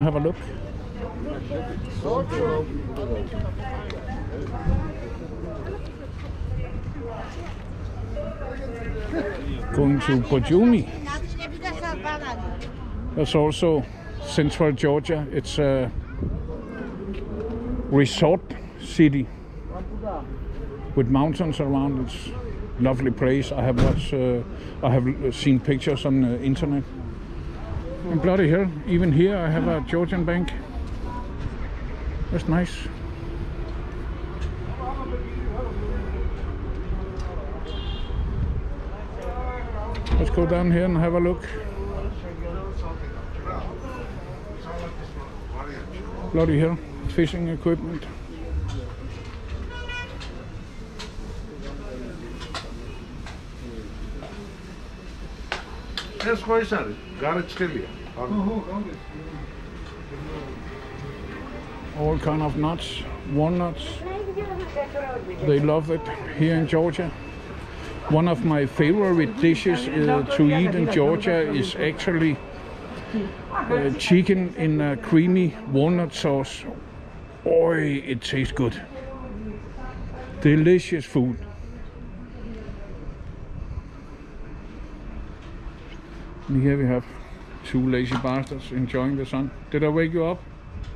have a look. Going to Borjomi. That's also central Georgia. It's a resort city with mountains around. It's lovely place. I have watched, uh, I have seen pictures on the internet. And bloody hell, even here I have a Georgian bank. That's nice. Let's go down here and have a look. Bloody hell, fishing equipment. Inside. Garage still here. all kind of nuts, walnuts. They love it here in Georgia. One of my favorite dishes uh, to eat in Georgia is actually uh, chicken in a creamy walnut sauce. Oi, it tastes good. Delicious food. And here we have two lazy bastards enjoying the sun. Did I wake you up?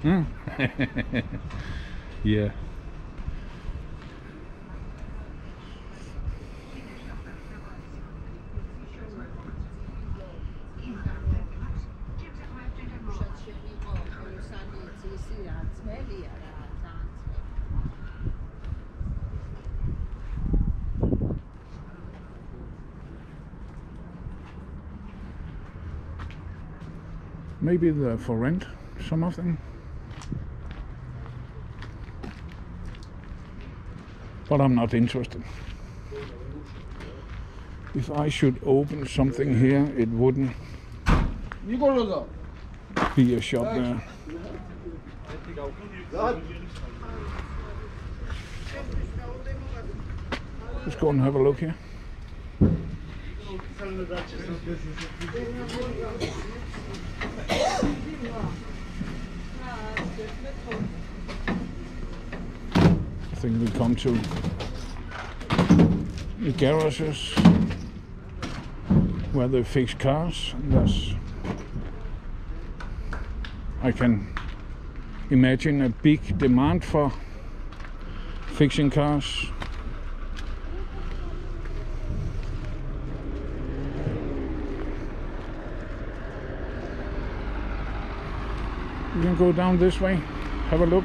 Hmm? yeah. Maybe they're for rent, some of them. But I'm not interested. If I should open something here, it wouldn't be a shop there. Let's go and have a look here. I think we come to the garages where they fix cars. That's I can imagine a big demand for fixing cars. You can go down this way, have a look.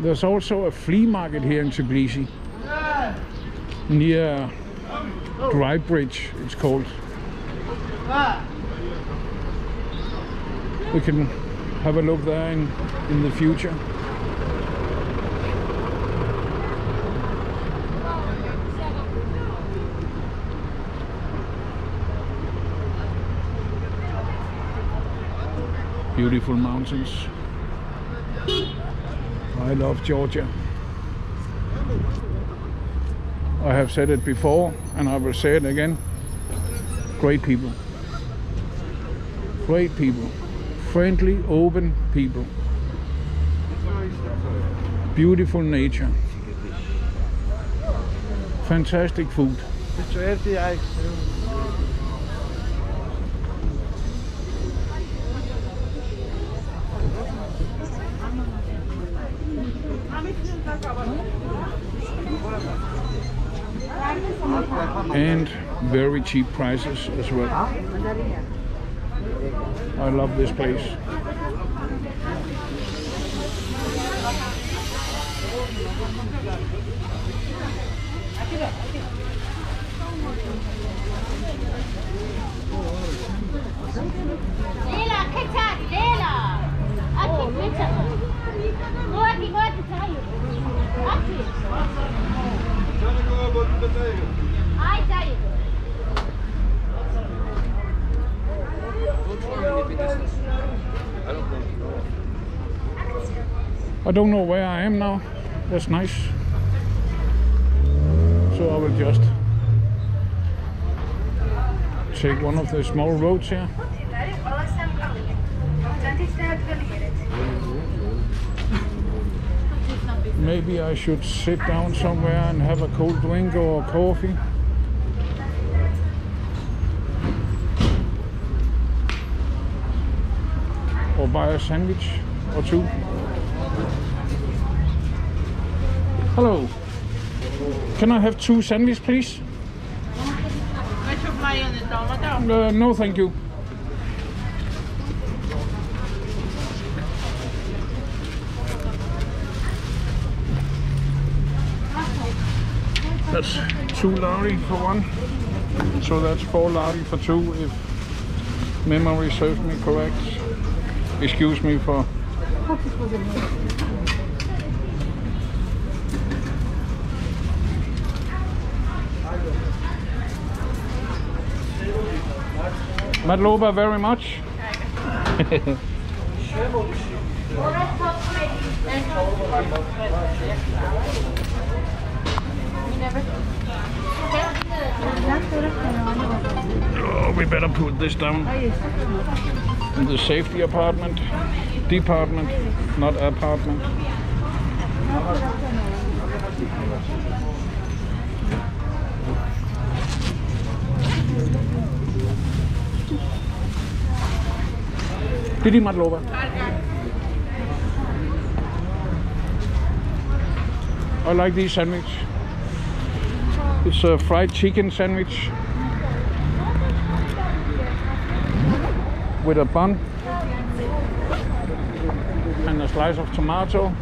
There's also a flea market here in Tbilisi near Dry Bridge, it's called. We can have a look there in, in the future. Beautiful mountains. I love Georgia. I have said it before and I will say it again. Great people. Great people. Friendly, open people. Beautiful nature. Fantastic food. And very cheap prices as well. I love this place. I don't know where I am now. That's nice. So I will just take one of the small roads here. Maybe I should sit down somewhere and have a cold drink or coffee. Or buy a sandwich or two. Hello. Can I have two sandwiches, please? Uh, no, thank you. That's two lari for one. So that's four lari for two if memory serves me correct. Excuse me for Madloba very much. Oh, we better put this down in the safety apartment, department, not apartment. Didi Madloba. I like these sandwich. It's a uh, fried chicken sandwich. With a bun. And a slice of tomato.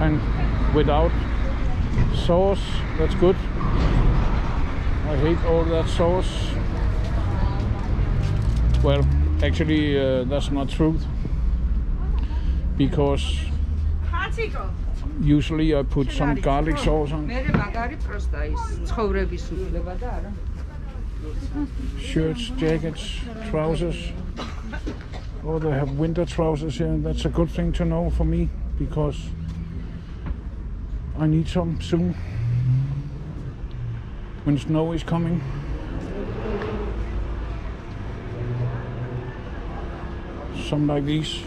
And without sauce. That's good. I hate all that sauce. Well actually uh, that's not true. Because Usually I put some garlic sauce on. Shirts, jackets, trousers. Oh, they have winter trousers here. And that's a good thing to know for me because I need some soon when snow is coming. Some like these.